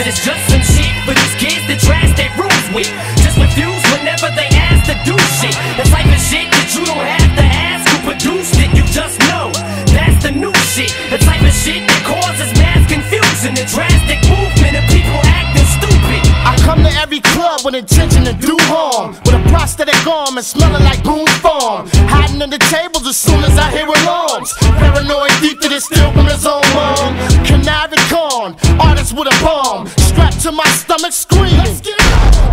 it, it's just some shit for these kids to trash their rooms with. Just refuse whenever they ask to do shit. The type of shit that you don't have to ask who produced it, you just know. That's the new shit. The type of shit that causes mass confusion, the drastic movement of people acting stupid. I come to every club with intention to do harm. With a prosthetic arm and smelling like Boone's Farm. Hiding under tables as soon as I hear alarms. Paranoid thief that is still from his own mom. Conniving con, artist with a bomb. Strapped to my stomach screaming.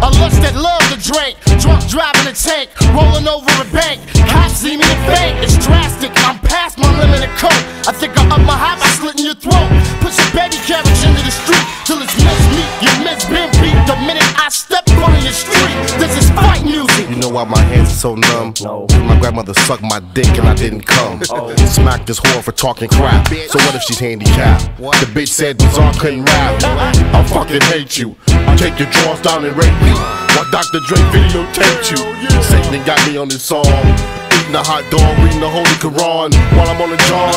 A lust that love to drink. Drunk driving a tank. Rolling over a bank. Cops see me and faint. It's drastic. I'm past my limit of coke. I think I up my high by slitting your throat. Put your baby carriage into the street till it's miss me. You miss been beat the minute I step on your street. This is fight music. You know why my hands are so numb? My grandmother sucked my dick and I didn't come. Smacked this whore for talking crap. So what if she's handicapped? The bitch said Bizarre couldn't rap. I fucking hate you. Take your drawers down and rape you. While Dr. Dre videotaped you. Satan got me on this song. Eating a hot dog, reading the Holy Quran while I'm on the John.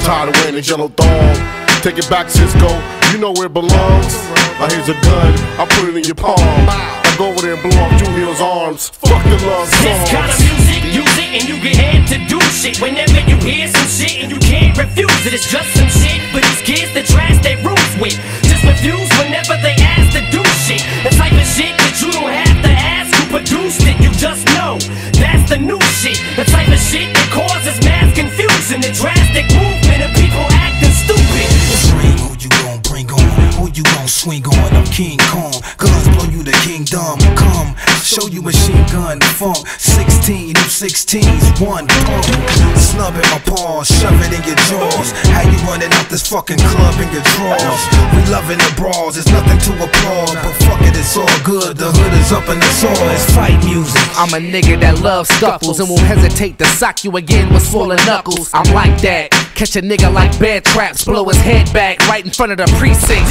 Tired of wearing this yellow thong. Take it back, Sisqo. You know where it belongs. Now here's a gun. I put it in your palm. I go over there and blow Julio's arms. Fuck the love This kind of music, use it and you get head to do shit. Whenever you hear some shit and you can't refuse it, it's just some swing on. I'm King Kong, guns blow you the kingdom. Come, show you machine gun funk. 16, you 16s, one pump. Snub in my paws, shove it in your jaws. How you running out this fucking club in your drawers? We loving the brawls, there's nothing to applaud. But fuck it, it's all good. The hood is up in the soil. It's fight music. I'm a nigga that loves scuffles and won't hesitate to sock you again with swollen knuckles. I'm like that. Catch a nigga like bear traps, blow his head back right in front of the precinct.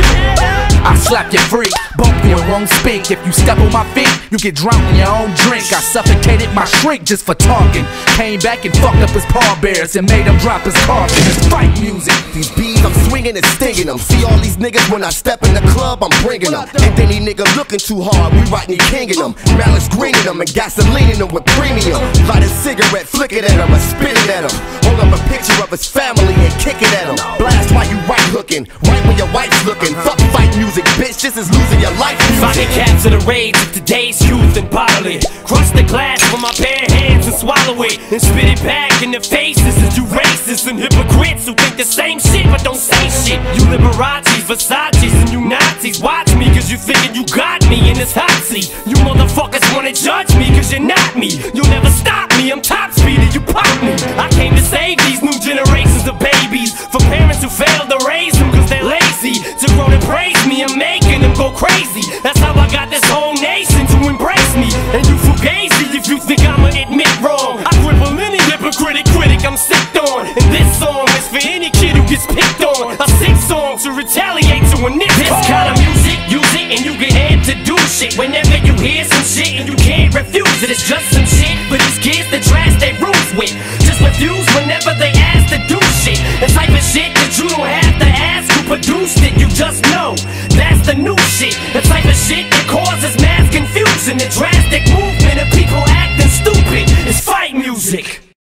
I slap you free, bump you and won't speak. If you step on my feet, you get drowned in your own drink. I suffocated my shrink just for talking. Came back and fucked up his pallbearers and made him drop his caution. It's fight music. These bees, I'm swinging and stinging them. See all these niggas when I step in the club, I'm bringing them. And any nigga looking too hard, we and kinging them. Malice greening them and gasoline in them with premium. Light a cigarette, flick it at him, I spit it at him. Hold up a picture of his family and kick it at him. Blast while you right hooking, right when your wife's looking. Fuck fight music, bitch, this is losing your life. Finally music. capture the rage of today's youth and it. Crush the glass with my bare hands and swallow it. And spit it back in the faces of you racists and hypocrites who think the same shit but don't say shit. You Liberace's, Versace's, and you Nazis. Watch me cause you thinking you got me in this hot seat. You motherfuckers wanna judge me cause you're not me. doing this. This kind of music, use it and you get amped to do shit. Whenever you hear some shit and you can't refuse it, it's just some shit But these kids that trash their roots with. Just refuse whenever they ask to do shit. The type of shit that you don't have to ask who produced it, you just know. That's the new shit. The type of shit that causes mass confusion. The drastic movement of people acting stupid. It's fight music.